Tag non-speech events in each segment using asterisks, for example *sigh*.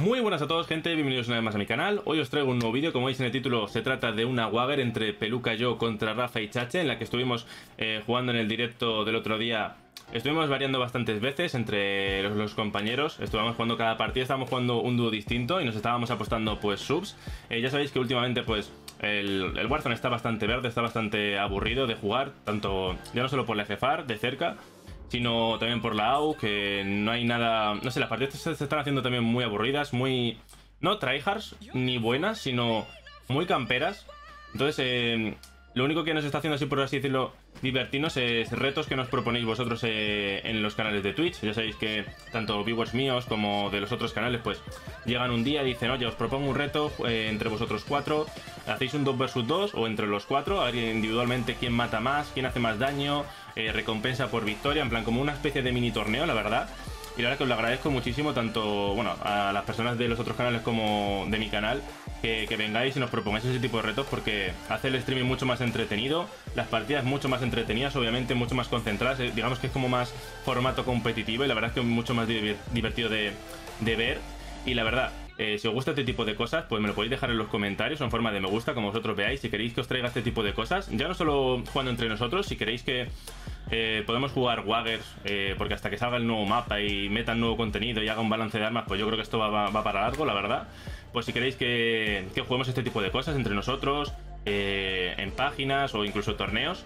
Muy buenas a todos gente, bienvenidos una vez más a mi canal. Hoy os traigo un nuevo vídeo, como veis en el título se trata de una Wagger entre Peluca y yo contra Rafa y Chache, en la que estuvimos eh, jugando en el directo del otro día. Estuvimos variando bastantes veces entre los, compañeros, estuvimos jugando cada partida, estábamos jugando un dúo distinto y nos estábamos apostando pues subs. Eh, ya sabéis que últimamente pues el, el, Warzone está bastante verde, está bastante aburrido de jugar, tanto ya no solo por la FFAR de cerca, sino también por la AU, que no hay nada... No sé, las partidas se están haciendo también muy aburridas, muy... No tryhards, ni buenas, sino muy camperas. Entonces, eh, lo único que nos está haciendo así, por así decirlo, divertirnos es retos que nos proponéis vosotros eh, en los canales de Twitch. Ya sabéis que tanto viewers míos como de los otros canales, pues llegan un día y dicen, oye, os propongo un reto eh, entre vosotros cuatro, hacéis un 2 vs 2 o entre los cuatro, a ver individualmente quién mata más, quién hace más daño, eh, recompensa por victoria, en plan como una especie de mini torneo, la verdad. Y la verdad que os lo agradezco muchísimo, tanto bueno, a las personas de los otros canales como de mi canal, que, vengáis y nos propongáis ese tipo de retos porque hace el streaming mucho más entretenido, las partidas mucho más entretenidas, obviamente mucho más concentradas, eh, digamos que es como más formato competitivo y la verdad es que es mucho más divertido de, ver. Y la verdad, eh, si os gusta este tipo de cosas, pues me lo podéis dejar en los comentarios en forma de me gusta, como vosotros veáis. Si queréis que os traiga este tipo de cosas, ya no solo jugando entre nosotros, si queréis que eh, podemos jugar Waggers, eh, porque hasta que salga el nuevo mapa y metan nuevo contenido y haga un balance de armas, pues yo creo que esto va, para largo, la verdad. Pues si queréis que, que juguemos este tipo de cosas entre nosotros, en páginas o incluso torneos,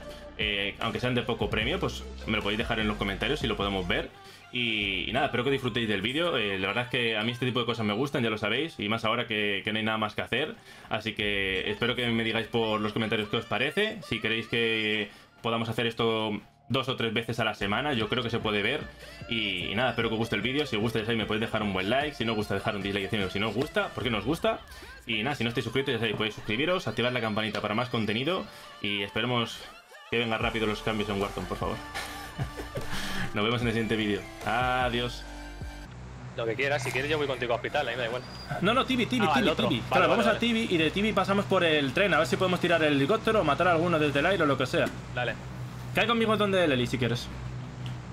aunque sean de poco premio, pues me lo podéis dejar en los comentarios si lo podemos ver. Y, nada, espero que disfrutéis del vídeo. Eh, la verdad es que a mí este tipo de cosas me gustan, ya lo sabéis, y más ahora que, no hay nada más que hacer. Así que espero que me digáis por los comentarios qué os parece. Si queréis que podamos hacer esto dos o tres veces a la semana, yo creo que se puede ver. Y, nada, espero que os guste el vídeo. Si os gusta, ya sabéis, me podéis dejar un buen like. Si no os gusta, dejar un dislike si no os gusta, porque no os gusta. Y nada, si no estáis suscritos, ya sabéis, podéis suscribiros, activar la campanita para más contenido. Y esperemos que vengan rápido los cambios en Warzone, por favor. *laughs* Nos vemos en el siguiente vídeo. Adiós. Lo que quieras, si quieres yo voy contigo a hospital, ahí me da igual. No, no, Tibi, Tibi, ah, Tibi, Tibi. claro, vamos a Tibi y de Tibi pasamos por el tren, a ver si podemos tirar el helicóptero o matar a alguno desde el aire o lo que sea. Dale. Cae conmigo donde Leli si quieres.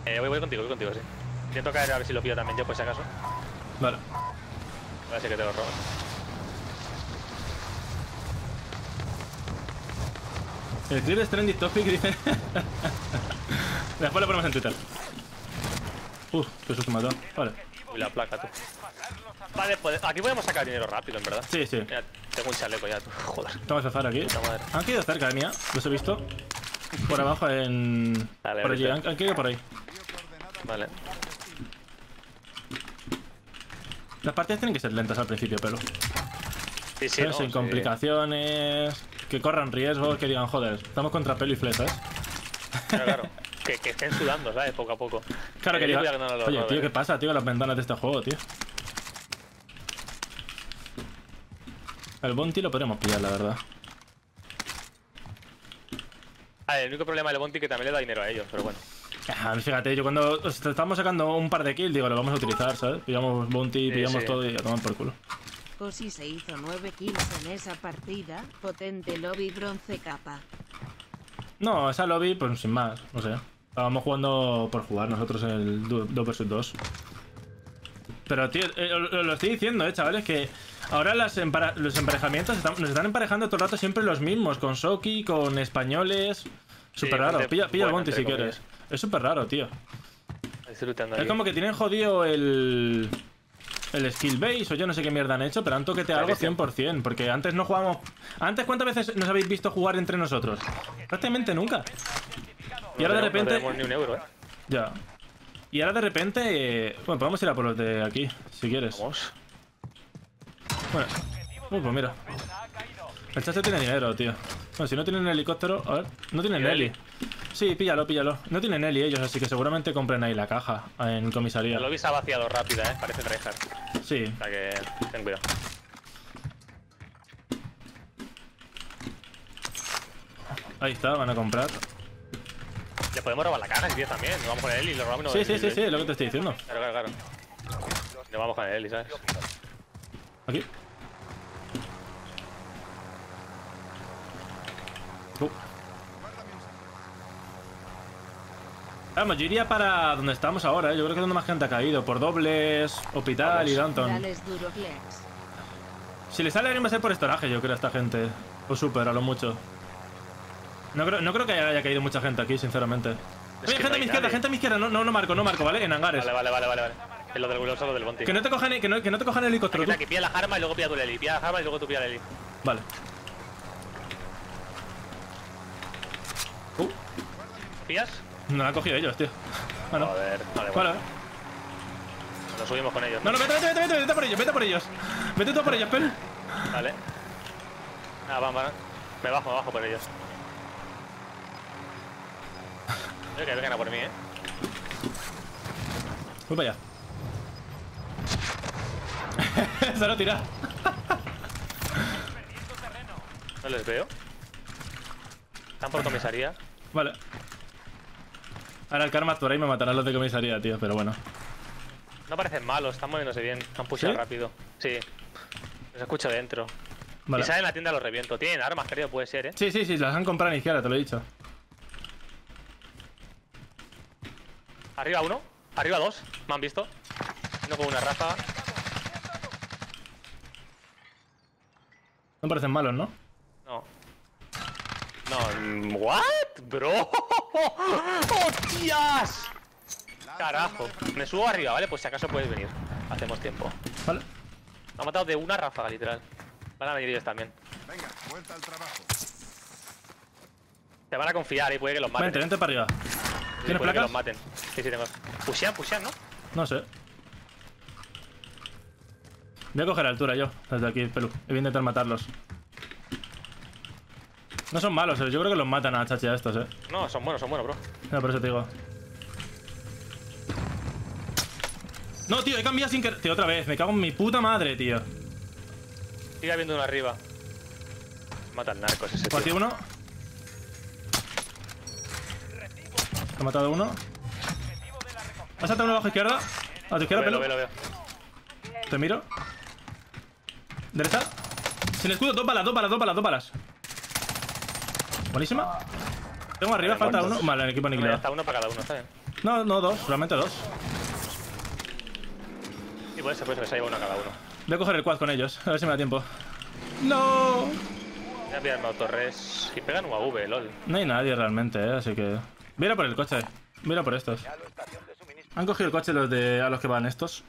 Eh, voy, voy contigo, voy contigo, sí. Intento caer a ver si lo pillo también yo, por si acaso. Vale. A ver si que te lo robo. El clip es trending topic dice. *laughs* Después lo ponemos en Twitter. Uf, qué susto mató. Vale. Uy, la placa, tú. Vale, pues aquí podemos sacar dinero rápido, en verdad. Sí, sí. tengo un chaleco ya, tú. *laughs* Joder. Vamos a hacer aquí. Han quedado cerca de mía, los he visto. Por abajo en. Por allí, han, han por ahí. Vale. Las partidas tienen que ser lentas al principio, pero. Sí, sí. Sin complicaciones. Que corran riesgos, que digan, joder, estamos contra pelo y flechas. Claro, claro. *laughs* que, que, estén sudando, ¿sabes? Poco a poco. Claro que, diga... Oye, tío, ¿qué pasa, tío? Las ventanas de este juego, tío. El Bounty lo podemos pillar, la verdad. Ah, el único problema del Bounty es que también le da dinero a ellos, pero bueno. Ah, fíjate, yo cuando estamos sacando un par de kills, digo, lo vamos a utilizar, ¿sabes? Pillamos Bounty, pillamos todo y a tomar por culo. Cosi se hizo 9 kills en esa partida, potente lobby bronce capa. No, esa lobby, pues sin más, no sé. Estábamos jugando por jugar nosotros en el 2 vs 2. Pero, tío, eh, lo estoy diciendo, eh, chavales, que ahora los emparejamientos nos están emparejando todo el rato siempre los mismos, con Soki, con españoles. Súper raro. Pilla, pilla el Monty si quieres. Es súper raro, tío. Es como que tienen jodido el el skill base o yo no sé qué mierda han hecho, pero han toquete algo 100%, porque antes no jugábamos... Antes, ¿cuántas veces nos habéis visto jugar entre nosotros? Prácticamente nunca. Y ahora de repente... No ni un euro, ¿eh? Ya. Y ahora de repente... Bueno, podemos ir a por los de aquí, si quieres. Vamos. Bueno. Uh, pues mira. El chacho tiene dinero, tío. Bueno, si no tienen helicóptero... A ver, no tienen heli. Sí, píllalo, píllalo. No tienen Eli ellos, así que seguramente compren ahí la caja en comisaría. El lobby se ha vaciado rápida, eh. Parece tryhard. Sí. O sea que ten cuidado. Ahí está, van a comprar. Le podemos robar la caja si quieres también. Nos vamos con el Eli y lo robamos. Sí, sí, sí, sí, es lo que te estoy diciendo. Claro, claro, claro. Nos vamos con el Eli, ¿sabes? Aquí. Uh. Vamos, yo iría para donde estamos ahora, ¿eh? yo creo que es donde más gente ha caído, por dobles, hospital y flex. Si le sale alguien va a ser por estoraje, yo creo, a esta gente. O super, a lo mucho. No creo, no creo que haya caído mucha gente aquí, sinceramente. Es Oye, gente no a mi izquierda, nadie. gente a mi izquierda, no, no, no marco, no marco, ¿vale? En hangares. Vale, vale, vale, vale, vale. Es lo del lo del Bonti. Que no te cojan, que no, que no te cojan el helicóptero, Aquí, aquí, pilla la arma y luego pilla tu Leli. Pilla la arma y luego tú pilla la Leli. Vale. Uh, ¿Pillas? no la han cogido ellos, tío. Bueno. Joder, vale, bueno. Vale. Nos subimos con ellos. No, no, vete, vete, vete, vete, vete por ellos, vete por ellos. Vete tú por ellos, Pel. Vale. Ah, vamos, vamos. Me bajo, me bajo por ellos. Yo que vengan a por mí, eh. Voy para allá. *laughs* Se lo tira. No les veo. Están por comisaría. Vale. Ahora el karma por ahí me matarán los de comisaría, tío, pero bueno. No parecen malos, están moviéndose bien. Han pushado ¿Sí? rápido. Sí. Los escucho dentro. Vale. Si salen en la tienda los reviento. Tienen armas, creo, puede ser, eh. Sí, sí, sí, las han comprado en izquierda, te lo he dicho. Arriba uno. Arriba dos. Me han visto. Uno con una raza. No parecen malos, ¿no? No. No, mm, ¿what? Bro. *laughs* ¡Hostias! Carajo. Me subo arriba, ¿vale? Pues si acaso puedes venir. Hacemos tiempo. Vale. Me ha matado de una ráfaga, literal. Van a venir ellos también. Venga, vuelta al trabajo. Te van a confiar y puede que los maten. Vente, vente para arriba. Sí, ¿Tienes puede que placas? los maten. Sí, sí, tengo. Pushean, pushean, ¿no? No sé. Voy a coger altura yo, desde aquí, Pelu. Voy a intentar matarlos. No son malos, eh. yo creo que los matan a Chachi a estos, eh. No, son buenos, son buenos, bro. No, por eso te digo. No, tío, he cambiado sin querer. Tío, otra vez, me cago en mi puta madre, tío. Sigue habiendo uno arriba. Matan narcos ese aquí tío. uno. He matado uno. ¿Has saltado uno abajo izquierda? A tu izquierda, Pelu. lo veo, lo veo. Te miro. Derecha. Sin escudo, dos balas, dos balas, dos balas, dos balas. Buenísima. Tengo arriba, Vale, falta uno. Vale, el equipo aniquilado. Está uno para cada uno, bien. No, no, dos, solamente dos. Y por eso, por eso, se lleva uno a cada uno. Voy a coger el quad con ellos, a ver si me da tiempo. ¡No! Voy a pillarme autorres. Y pegan UAV, lol. No hay nadie realmente, ¿eh? así que. Mira por el coche. Mira por estos. Han cogido el coche los de a los que van estos.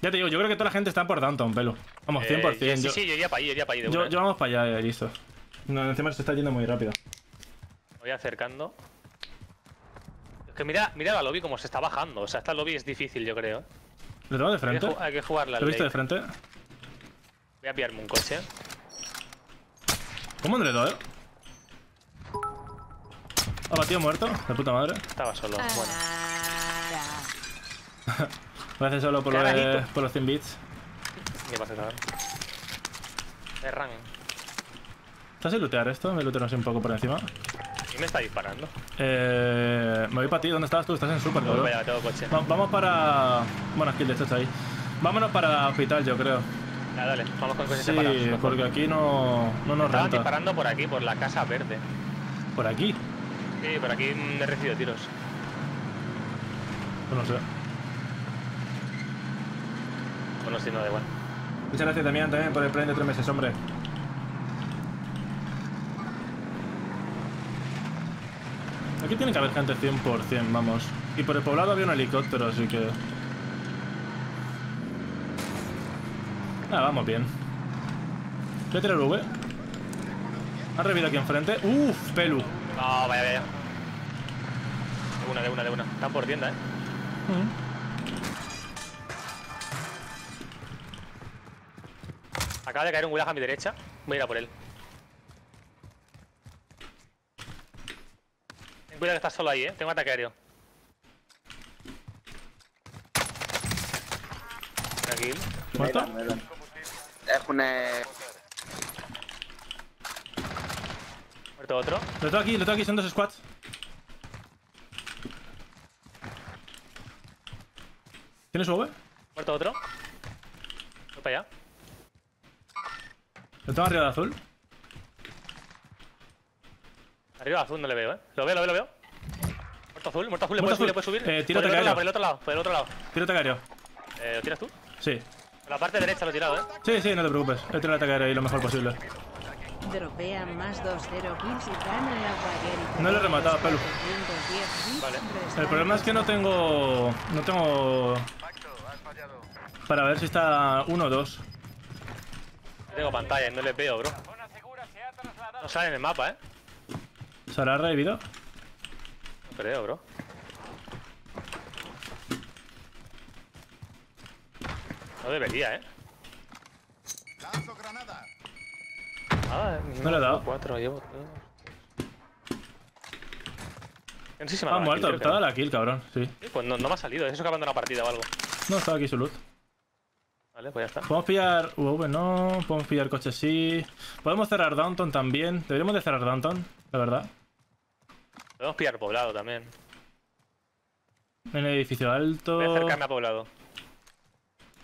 Ya te digo, yo creo que toda la gente está por downtown, pelo. Vamos, 100%. Eh, sí, yo, sí, yo iría para yo iría para de yo, yo vamos para allá, eh, listo. No, encima se está yendo muy rápido. Voy acercando. Es que mira, mira la lobby como se está bajando. O sea, esta lobby es difícil, yo creo. ¿Le tengo de Hay que, frente? ju- hay que jugarla ¿Lo visto de frente? Voy a pillarme un coche. ¿Cómo le doy? Ha batido muerto, de puta madre. Estaba solo. Bueno. *laughs* Gracias solo por, lo de- Carajito. por los 100 bits. ¿Qué pasa ahora? Erran. ¿Estás a lootear esto? Me looteo así un poco por encima. ¿Y me está disparando? Eh, me voy para ti. ¿Dónde estabas tú? Estás en super, tengo coche. Va- vamos para... Bueno, skill de estos ahí. Vámonos para hospital, yo creo. Ah, dale, vamos con coches Sí, separados. mejor. porque aquí no, no nos Estaban renta. disparando por aquí, por la casa verde. Por aquí. Sí, por aquí he recibido tiros. Pues no sé. Bueno, si no, da igual. Muchas gracias Damián también por el plan de tres meses, hombre. Aquí tiene que haber gente 100%, vamos. Y por el poblado había un helicóptero, así que... Ah, vamos bien. Voy a tirar V. Ha revivido aquí enfrente. Uf, pelu. No, vaya, vaya. De una, de una, de una. Están por tienda, eh. Mm. acaba de caer un gulag a mi derecha. Voy a ir a por él. Ten cuidado que estás solo ahí, eh. Tengo ataque aéreo. ¿Muerto? Es un... Eh, Muerto otro. Lo tengo aquí, lo tengo aquí. Son dos squads. ¿Tienes UV? Muerto otro. Voy para allá. Lo tengo arriba de azul. Arriba azul no le veo, eh. Lo veo, lo veo, lo veo. Muerto azul, muerto azul, le Muerto puedes subir, le azul. puedes subir. Eh, tírate, por el otro lado, por el otro lado, por el otro lado. Tírate aéreo. Eh, ¿Lo tiras tú? Sí. Por la parte derecha lo he tirado, eh. Sí, sí, no te preocupes. He tirado el ataque aéreo ahí lo mejor posible. Dropean más 2-0 kills y gana la. No le he rematado, Pelu. 410 bits, Vale. El problema es que no tengo... No tengo... Para ver si está 1 o 2. No tengo pantalla y no les veo, bro. No sale en el mapa, eh. ¿Se habrá revivido? No creo, bro. No debería, eh. Lanzo granada. Ah, No le he dado. Cuatro, llevo dos. No sé si me ha Ha la muerto, te ha dado la kill, cabrón. Sí. no. Sí, Pues no, no me ha salido, es eso que abandonado la partida o algo. No, estaba aquí su luz. Vale, pues ya está. Podemos pillar UV, no. Podemos pillar coches, sí. Podemos cerrar Downton también. Deberíamos de cerrar Downton, la verdad. Podemos pillar poblado también. En el edificio alto. Voy a acercarme a poblado.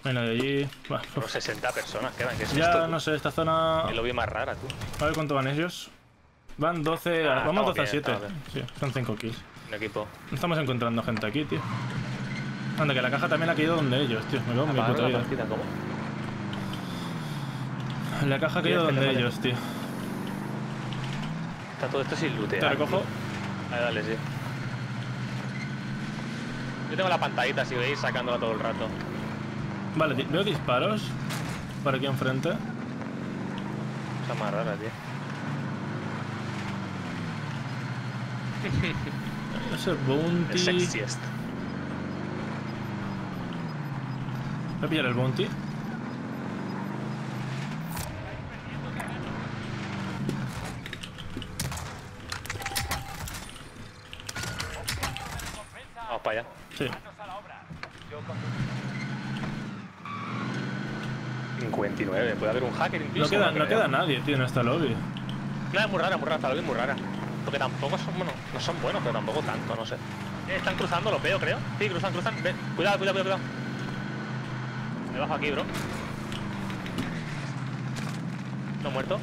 Bueno, de allí. Buah, Unos 60 personas quedan, que es ya esto? no sé, esta zona. Que lo vi más rara, tú. A ver cuánto van ellos. Van 12. Ah, vamos estamos 12 a bien, 7. estamos Sí, son 5 kills. Un equipo. No estamos encontrando gente aquí, tío. Anda, que la caja también ha caído donde ellos, tío. Me cago en mi puta la vida. partida, ¿cómo? La caja ha caído donde ellos, tío. Está todo esto sin lootear. Te recojo. Vale, dale, sí. Yo tengo la pantallita, si veis, sacándola todo el rato. Vale, veo disparos. Por aquí enfrente. Cosa más rara, tío. Ese El bounty. sexiest. Voy a pillar el bounty. Vamos para allá. Sí. 59, puede haber un hacker incluso. No queda, no queda nadie, tío, en esta lobby. No, es muy rara, muy rara, esta lobby es muy rara. Porque tampoco son, bueno, no son buenos, pero tampoco tanto, no sé. Están cruzando, los veo, creo. Sí, cruzan, cruzan. Ven, cuidado, cuidado, cuidado. cuidado. Me bajo aquí, bro. ¿No muerto?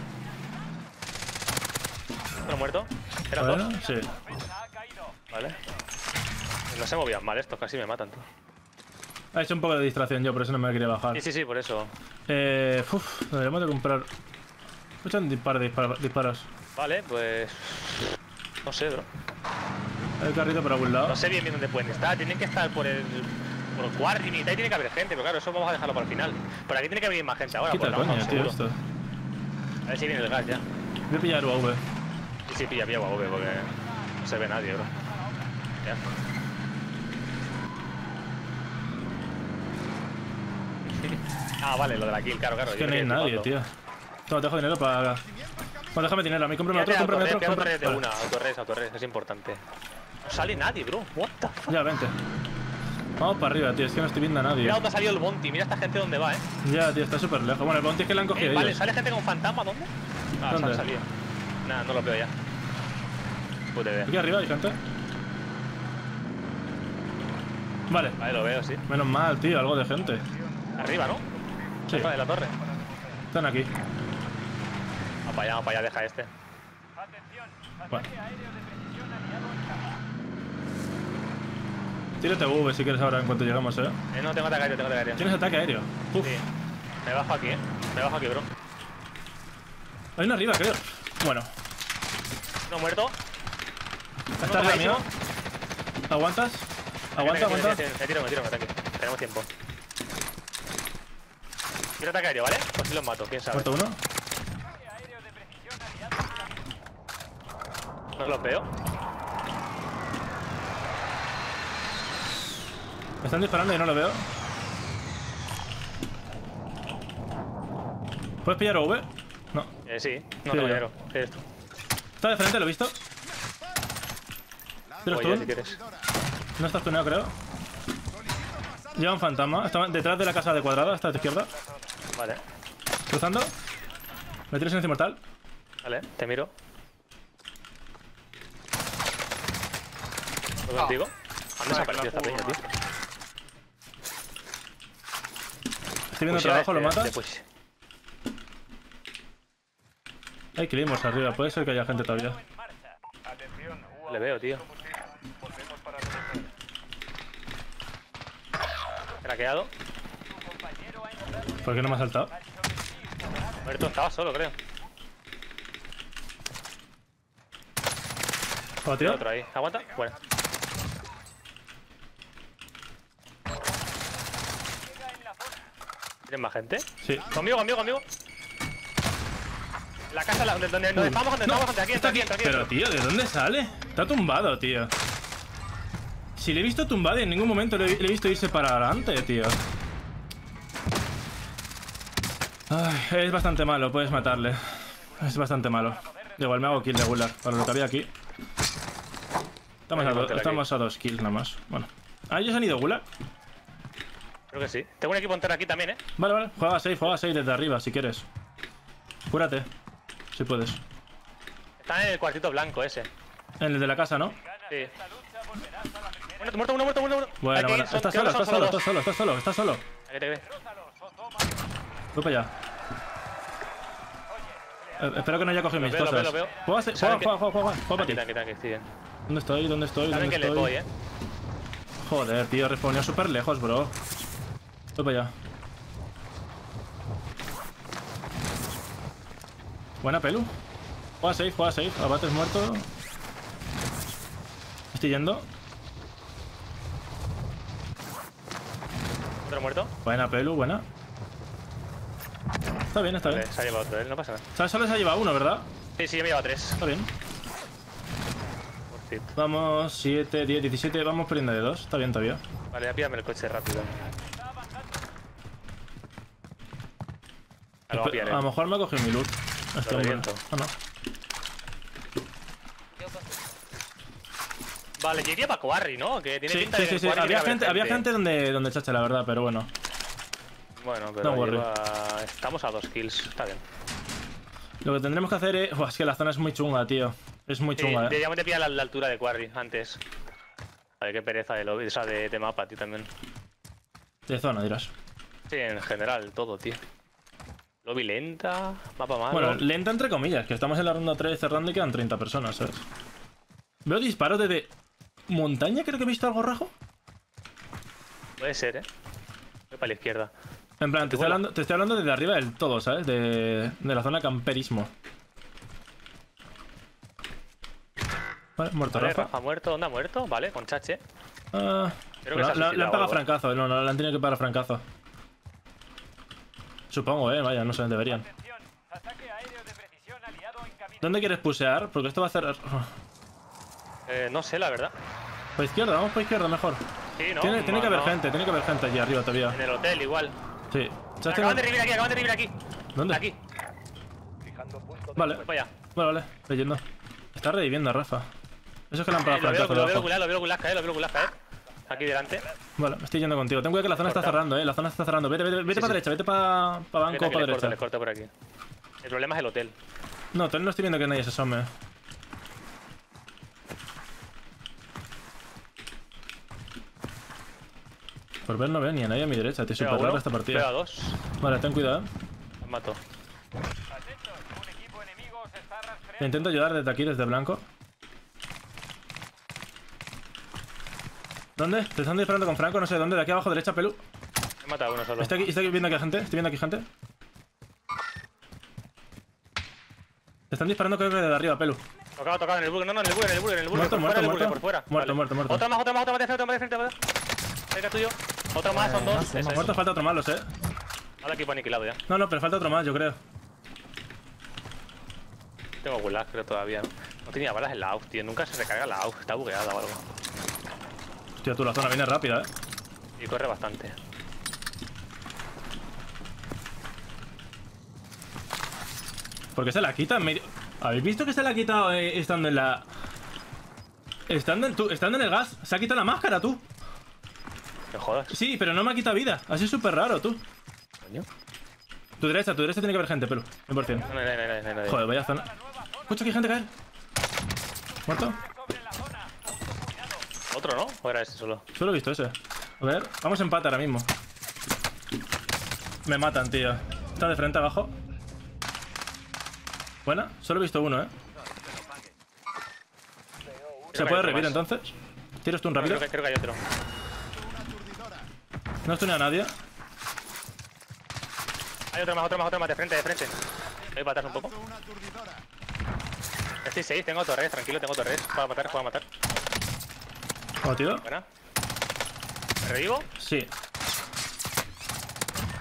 ¿No muerto? ¿Eran Bueno, dos? sí. Vale. No se movían mal estos, casi me matan, tú. Ha hecho un poco de distracción yo, por eso no me quería bajar. Sí, sí, sí, por eso. Eh, uf, deberíamos de comprar. Escuchan disparos, disparos, disparos. Vale, pues... No sé, bro. Hay carrito por algún lado. No sé bien bien dónde pueden estar. Tienen que estar por el... Por el cuarto y mitad tiene que haber gente, pero claro, eso vamos a dejarlo para el final. Por aquí tiene que venir más gente ahora, Quita por el coño, tío, esto. A ver si viene el gas ya. Voy a pillar UV. Y sí, pilla, pilla guapo, porque no se ve nadie, bro. Ya. *laughs* ah, vale, lo de la kill, claro, claro. Es que no hay nadie, tío. Toma, te dejo dinero para. Bueno, déjame dinero. A mí cómprame otro, cómprame otro. autorres, de una, autorres, autorres, es importante. No sale nadie, bro. What the fuck? Ya, vente. Vamos para arriba, tío. Es que no estoy viendo a nadie. Mira dónde ha salido el Bonti, mira esta gente dónde va, eh. Ya, tío, está súper lejos. Bueno, el bounty es que le han cogido Eh, vale. ¿sale gente con fantasma? ¿Dónde? Ah, se ¿Dónde? han salido. Nada, no lo veo ya. Puta idea. Aquí arriba hay gente. Vale, Vale, lo veo, sí. menos mal, tío, algo de gente. Arriba, ¿no? Sí, Arriba de la torre. están aquí. Vamos para allá, vamos para allá, deja este. Bueno. Tírate V si quieres ahora en cuanto lleguemos, eh. Eh, no, tengo ataque aéreo, tengo ataque aéreo. Tienes ataque aéreo. Uf, Sí. Me bajo aquí, eh. Me bajo aquí, bro. hay uno arriba, creo. Bueno, No muerto. está arriba mío. ¿Aguantas? Aguanta, aguanta. tiro, me tiro, me tiro, me ataque. Tenemos tiempo. Quiero ataque aéreo, ¿vale? Pues si los mato, quién sabe. Muerto uno. No los veo. Me están disparando y no lo veo. ¿Puedes pillar V? No. Eh, sí. No Sí, ya. dinero. ¿Qué es esto? Está de frente, ¿lo he visto? ¿Tienes tú? si quieres. No estás tuneado, creo. Lleva un fantasma. Está detrás de la casa de cuadrada, está a tu izquierda. Vale. Cruzando. ¿Me tienes en mortal? Vale, te miro. ¿Lo contigo? Han desaparecido esta peña, tío. Estoy viendo pues trabajo, lo eh, matas. Después. Pues. Hay climbers arriba, puede ser que haya gente todavía. Le veo, tío. Craqueado. ¿Por qué no me ha saltado? Muerto estaba solo, creo. ¿Otro tío? Otro ahí. ¿Aguanta? Bueno. ¿Tienes más gente? Sí. Conmigo, conmigo, conmigo. La casa, la, donde, donde, donde estamos, donde estamos, donde aquí, entra aquí, entra aquí. Pero, tío, ¿de dónde sale? Está tumbado, tío. Si le he visto tumbado y en ningún momento le, he- le he visto irse para adelante, tío. Ay, es bastante malo, puedes matarle. Es bastante malo. Igual me hago kill regular, para lo que había aquí. Estamos, a, do- estamos a dos kills nada más. Bueno. Ah, ellos han ido gulag. Creo que sí. Tengo un equipo entero aquí también, eh. Vale, vale. Juega 6, juega 6 desde arriba si quieres. Cúrate. Si puedes. Está en el cuartito blanco ese. En el de la casa, ¿no? Sí. Muerto, muerto, uno, muerto, muerto, uno. Bueno, Aquí, bueno. son- Estás creo solo, estás solo, dos. estás solo, estás solo, estás solo. Te ve. Voy para allá. Eh, espero que no haya cogido mis veo, lo cosas. veo, lo veo. Juega, juega, juega, juega, juega, Aquí, aquí, aquí, sí. ¿Dónde estoy? ¿Dónde estoy? ¿Dónde que le estoy? voy, eh. Joder, tío, respondió súper lejos, bro. Voy para allá. Buena pelu. Juega safe, juega safe. Abate es muerto. Estoy yendo. Otro muerto. Buena pelu, buena. Está bien, está bien. Se ha llevado otro, eh. No pasa nada. O sea, Solo se ha llevado uno, ¿verdad? Sí, sí, me lleva tres. Está bien. Vamos, 7, 10, 17. Vamos perdiendo de 2. Está bien todavía. Vale, ya pídame el coche rápido. Lo a Espe- a lo mejor me ha cogido mi loot. Este reviento. Ah, no. Vale, yo iría para Quarry, ¿no? Que tiene Sí, pinta sí, de que sí, sí. Había gente, había gente donde, donde chacha, la verdad, pero bueno. Bueno, pero lleva... estamos a dos kills. Está bien. Lo que tendremos que hacer es. Buah, es que la zona es muy chunga, tío. Es muy chunga, eh. deberíamos de pillar la, la altura de Quarry antes. Vale, qué pereza de lobby, o sea, de, de mapa, tío, también. De zona, dirás. Sí, en general, todo, tío. Lobby lenta, mapa malo. Bueno, lenta entre comillas, que estamos en la ronda 3 cerrando y quedan 30 personas, ¿sabes? Veo disparos desde. ¿Montaña? Creo que he visto algo rojo. Puede ser, ¿eh? Voy para la izquierda. En plan, te estoy hablando, te estoy hablando desde arriba del todo, ¿sabes? De, de la zona camperismo. Vale, muerto Vale, Rafa. Rafa muerto, ¿dónde ha muerto? Vale, con Chache. Ah, Creo que la- la- han pegado o algo. francazo, no, no, le han tenido que pagar francazo. Supongo, eh, vaya, no sé, deberían. ¿Dónde quieres pusear? Porque esto va a hacer. Eh, no sé, la verdad. Por izquierda, vamos por izquierda mejor. Sí, ¿no? tiene tiene que haber no. gente, tiene que haber gente allí arriba todavía. En el hotel, igual. Sí. ¿Sabes Acaban de revivir aquí, acaban de revivir aquí. ¿Dónde? Aquí, Vale, vale, vale, leyendo. Está reviviendo a Rafa. Eso es que le han Eh, pegado lo veo, lo veo lo veo Gulag caer, lo veo Aquí delante. Vale, estoy yendo contigo. Ten cuidado que la zona está cerrando, eh. La zona está cerrando. Vete, vete, vete Sí, para sí. derecha, vete para banco o para corto, derecha. le corto por aquí. El problema es el hotel. No, no estoy viendo que nadie se asome. Por ver no veo ni a nadie a mi derecha, tío. Súper rara esta Veo a partida. dos. Vale, ten cuidado. eh. Los mato. Intento ayudar desde aquí, desde blanco. ¿Dónde? Te están disparando con Franco, no sé dónde. De aquí abajo, derecha, Pelu. He matado a uno solo. Está aquí, está aquí viendo aquí gente. Estoy viendo aquí gente. Te están disparando creo que desde arriba, Pelu. Tocado, tocado en el burger. No, no, en el burger, en el burger, en el burger. Muerto, por muerto, fuera, en el muerto. por fuera. Muerto, muerto, muerto. Otra más, otra más, otra más de frente, otra más de frente, otra. Cerca tuyo. Otro más, son dos. Eso Muerto, falta otro más, lo sé. Ahora equipo aniquilado ya. No, no, pero falta otro más, yo creo. Tengo gulag, creo todavía. No tenía balas en la AUG, tío. Nunca se recarga la AUG. Está bugueada o algo. Hostia, tú, la zona viene rápida, eh. Y corre bastante. ¿Por qué se la quita en medio? ¿Habéis visto que se la ha quitado eh, estando en la. Estando en, tú, estando en el gas? Se ha quitado la máscara, tú. Me jodas. Sí, pero no me ha quitado vida. Así es súper raro, tú. Coño. Tu derecha, tu derecha tiene que haber gente, pelo. 100%. No, no, no, no, no, no, no. Joder, vaya zona. Escucha que hay gente caer. ¿Muerto? Otro, ¿no? ¿O era ese solo? Solo he visto ese. A ver, vamos a empate ahora mismo. Me matan, tío. Está de frente abajo. Buena, solo he visto uno, eh. ¿Se puede revivir entonces? ¿Tienes tú un No, rápido? creo, que, creo que hay otro. No estoy a nadie. Hay otro más, otro más, otro más, de frente, de frente. Voy para atrás un poco. Estoy 6, tengo torres, tranquilo, tengo torres. Puedo matar, puedo matar. Abatido. Buena. ¿Me revivo? Sí.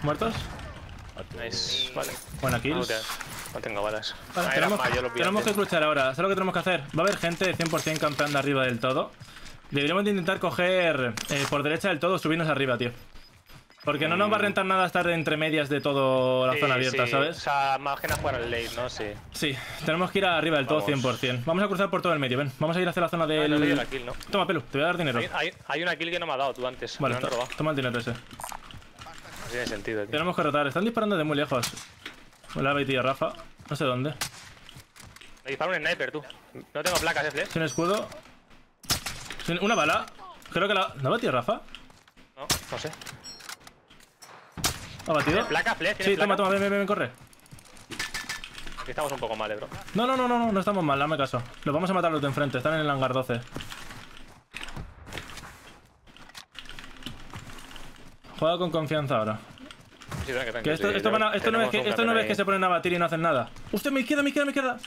¿Muertos? Nice. Vale. Buena te- no tengo balas. Vale, Ah, tenemos, yo que luchar ahora. ¿Sabes lo que tenemos que hacer? Va a haber gente 100% campeando arriba del todo. Deberíamos de intentar coger eh, por derecha del todo, subirnos arriba, tío. Porque no nos va a rentar nada estar entre medias de toda la Sí, zona abierta, sí. ¿sabes? O sea, más que nada jugar al late, ¿no? Sí. Sí, tenemos que ir arriba del todo Vamos. 100%. Vamos a cruzar por todo el medio, ven. Vamos a ir hacia la zona Ah, no del... la kill, ¿no? Toma, pelu, te voy a dar dinero. Hay, hay, hay una kill que no me ha dado tú antes. Vale, me la han robado. toma el dinero ese. No tiene sentido, tío. Tenemos que rotar. Están disparando de muy lejos. Hola, Betty y Rafa. No sé dónde. Me dispara un sniper, tú. No tengo placas, ¿eh, Flex? Sin escudo. Sin una bala. Creo que la... ¿No ha batido Rafa? No, no sé. ¿Ha batido? ¿Tienes placa, Flex? Sí, ¿Tienes toma, toma, ven, ven, ven, corre. Aquí estamos un poco mal, bro. No, no, no, no, no, no estamos mal, dame caso. Los vamos a matar los de enfrente, están en el hangar 12. Juega con confianza ahora. Sí, tranqui, tranqui, Que esto, sí, esto, van a- esto no es que, esto no camión es que se ponen a batir y no hacen nada. ¡Usted, mi izquierda, mi izquierda, mi izquierda!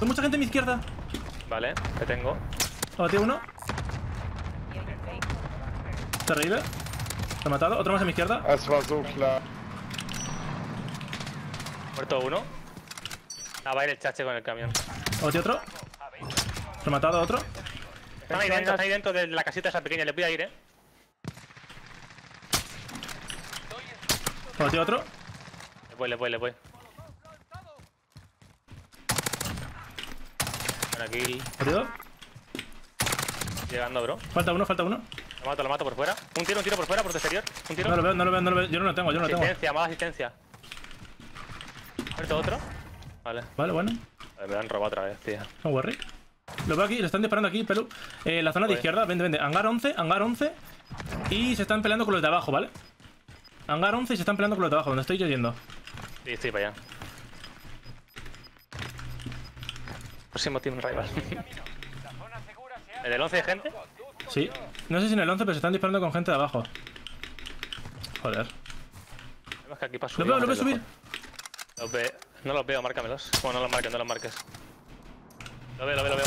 Hay mucha gente a mi izquierda. Vale, te tengo. ¿Ha batido uno? Terrible. ¿Lo he matado? ¿Otro más a mi izquierda? Muerto uno. Ah, va a ir el chache con el camión. ¿Ha batido otro? ¿Lo he matado otro? Están ahí dentro, están ahí dentro de la casita esa pequeña. Le voy a ir, eh. ¿Ha batido otro? Le voy, le voy, le voy. Kill. ¿Ha batido? Llegando, bro. Falta uno, falta uno. Lo mato, lo mato por fuera. Un tiro, un tiro por fuera, por tu exterior. Un tiro. No lo veo, no lo veo, no lo veo. Yo no lo tengo, yo no lo tengo. asistencia, más asistencia. ¿Muerto otro? Vale. Vale, bueno. Vale, Me lo han robado otra vez, tío. No worry. Lo veo aquí, le están disparando aquí, Pelu. Eh, la zona de izquierda, vende, vende. Hangar 11, hangar 11. Y se están peleando con los de abajo, ¿vale? Hangar 11 y se están peleando con los de abajo, donde estoy yo yendo. Sí, estoy para allá. Próximo team rival. *laughs* ¿El del 11 de gente? Sí. No sé si en el 11, pero se están disparando con gente de abajo. Joder. Que aquí para Lo subir. veo, lo veo subir. Los ve- No los veo, márcamelos. Bueno, no los marques, no los marques. Lo veo, lo veo, lo veo.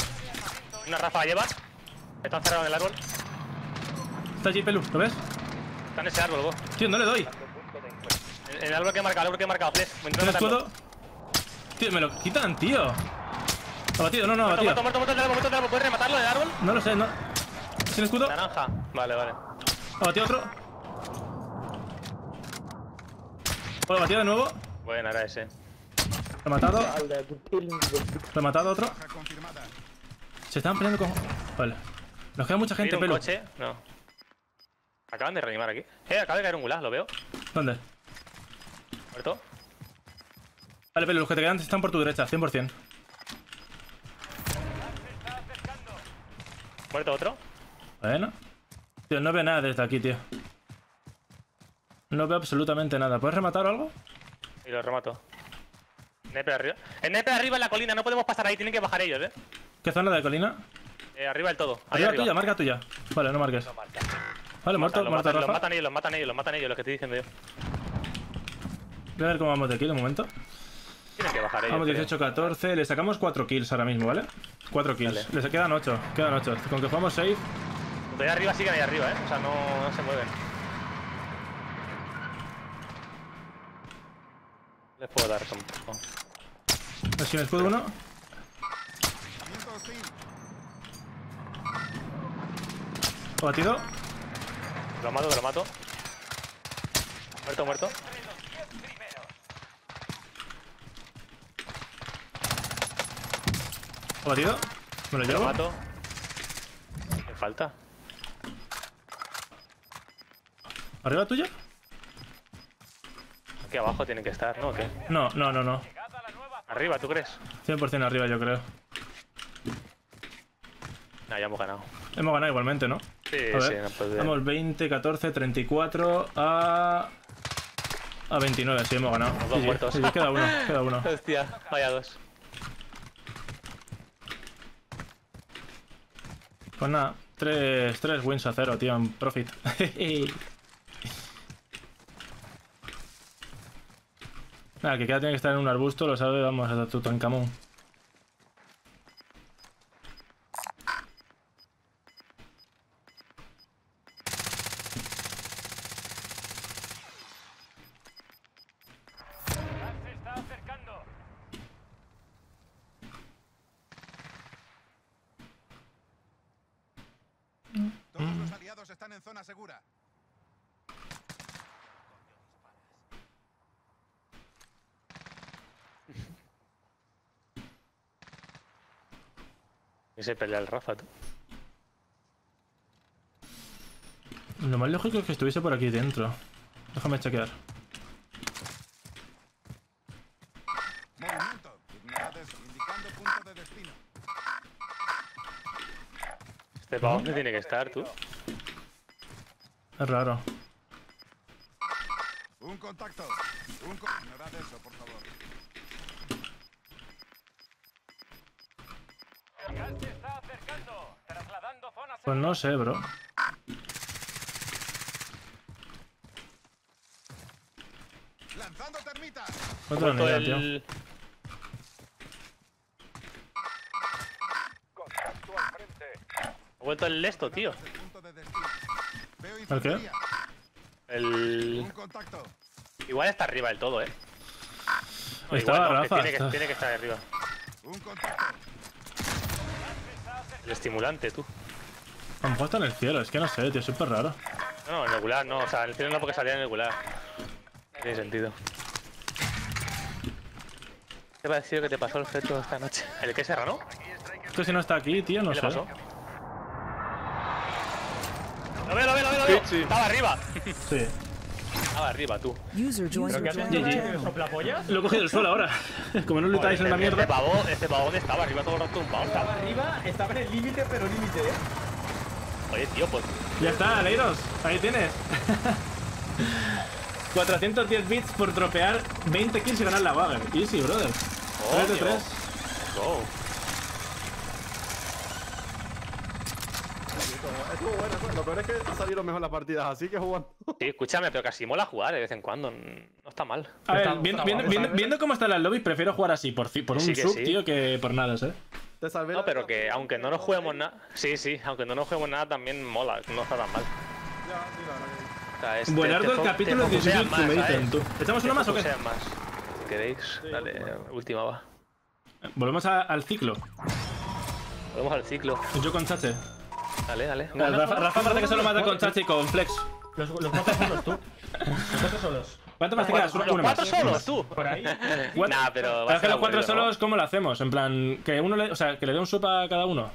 Una ráfaga lleva. Están cerrados en el árbol. Está allí, Pelu, ¿lo ves? Están en ese árbol, vos. Tío, no le doy. En el árbol que he marcado, el árbol que he marcado, Flex. ¿Tiene intentar escudo? Tío, me lo quitan, tío. ¿Ha batido? No, no, ha matarlo. batido. Muerto, muerto, muerto muerto del árbol. ¿Puedes rematarlo del árbol? No lo sé, no. ¿Sin escudo? Naranja. Vale, vale. ¿Ha batido otro? ¿Ha batido de nuevo? Bueno, era ese. ¿Lo he matado? ¿Lo he matado otro? Se están peleando con... Vale. Nos queda mucha gente, ¿Mira un Pelu. coche? No. Acaban de reanimar aquí. Eh, acaba de caer un gulag, lo veo. ¿Dónde? Muerto. Vale, Pelu, los que te quedan están por tu derecha, 100%. Muerto otro. Bueno. Tío, no veo nada desde aquí, tío. No veo absolutamente nada. ¿Puedes rematar o algo? Y lo remato. Sniper arriba. Sniper arriba en la colina, no podemos pasar ahí, tienen que bajar ellos, eh. ¿Qué zona de colina? Eh, arriba del todo. Ahí Arriba tuya, marca tuya. Vale, no marques. Vale, muerto, Los muerto matan, los matan ellos, los matan ellos, los matan ellos, lo que estoy diciendo yo. Voy a ver cómo vamos de kill un momento. Tienen que bajar ellos. Vamos, creo. 18, 14. Le sacamos 4 kills ahora mismo, ¿vale? 4 kills. Les quedan 8. Quedan 8. Con que jugamos 6. Ahí arriba siguen ahí arriba, eh. O sea, no, no se mueven. Les puedo dar tampoco. Si me escudo uno. ¿Ha batido? Lo mato, te lo mato. Muerto, muerto. ¿Ha batido? ¿Me lo Te lo llevo? mato. Me falta. ¿Arriba tuya? Aquí abajo tienen que estar, ¿no? ¿O qué? No, no, no, no. Arriba, ¿tú crees? 100% arriba, yo creo. Nah, ya hemos ganado. Hemos ganado igualmente, ¿no? Sí, A sí, ver, no puede. Vamos 20, 14, 34 a... A 29, sí, hemos ganado. Los dos Sí, sí, muertos. sí, sí, queda uno, queda uno. *laughs* Hostia, vaya dos. Pues nada, Tres, tres wins a cero, tío, en profit. *laughs* Nada, que queda tiene que estar en un arbusto, lo sabe, vamos, a Tutankamón. Se está acercando. Todos los aliados están en zona segura. Y se pelea el Rafa, tú. Lo más lógico es que estuviese por aquí dentro. Déjame chequear. Movimiento. Ignorad eso. Indicando punto de destino. Este pavo dónde tiene que estar, tú. Es raro. No sé, bro. Lanzando unidad, tío. el... Contacto al frente. Ha vuelto el esto, tío. El qué? infantería. El... Igual está arriba del todo, eh. No, Estaba igual no, que Rafa, tiene, que, tiene que estar arriba. Un contacto. El estimulante, tú. Mejor está en el cielo, es que no sé, tío, es súper raro. No, no, en regular no. O sea, en el cielo no porque salía en regular. No tiene sentido. ¿Qué va a decir que te pasó el feto esta noche? ¿El que serrano? Es que si no está aquí, tío, no ¿Qué le sé. pasó? Lo veo, lo veo, lo veo, lo veo. Estaba arriba. Sí. Estaba arriba, tú. User joined your channel. ¿Soplapollas? Lo he cogido del suelo ahora. *laughs* Como no lutáis en la Este- mierda. Este pavo, este pavo ¿dónde estaba? Arriba todo el rato tumbado. Estaba arriba, estaba en el límite, pero límite, ¿eh? Oye, tío, pues... Ya está, Leiros, ahí tienes. *laughs* 410 bits por tropear 20 kills y ganar la Wager. Easy, brother. 3 de Coño. 3. Go. Estuvo bueno, lo peor es que salieron mejor las partidas así que jugando. Sí, escúchame, pero casi mola jugar de vez en cuando. No está mal. A ver, Está- viendo, está viendo- guapo, viendo- ¿sabes? viendo cómo están las lobbies, prefiero jugar así, por, un Sí sub, sí. tío, que por nada, ¿eh? Te salvé No, pero que aunque no nos juguemos nada... Sí, sí, aunque no nos juguemos nada también mola, no está tan mal. Ya, sí, la verdad O sea, es- te- Buenardo te el fo- capítulo te 18 focusean más, Ultimate, ¿sabes? tú. ¿Echamos uno más o qué? más. Si queréis, dale, última va. Volvemos a- al ciclo. Volvemos al ciclo. Yo con Chache. Dale, dale. Rafa, Rafa parece que solo mata con Chache y con Flex. Los, los cuatro solos, tú. Los cuatro solos. ¿Cuánto más te quedas? Uno más. cuatro solos, tú. Por ahí. Nah, pero... a que los cuatro solos, ¿cómo lo hacemos? En plan, que uno le, o sea, que le dé un sub a cada uno.